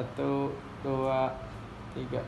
Satu, dua, tiga.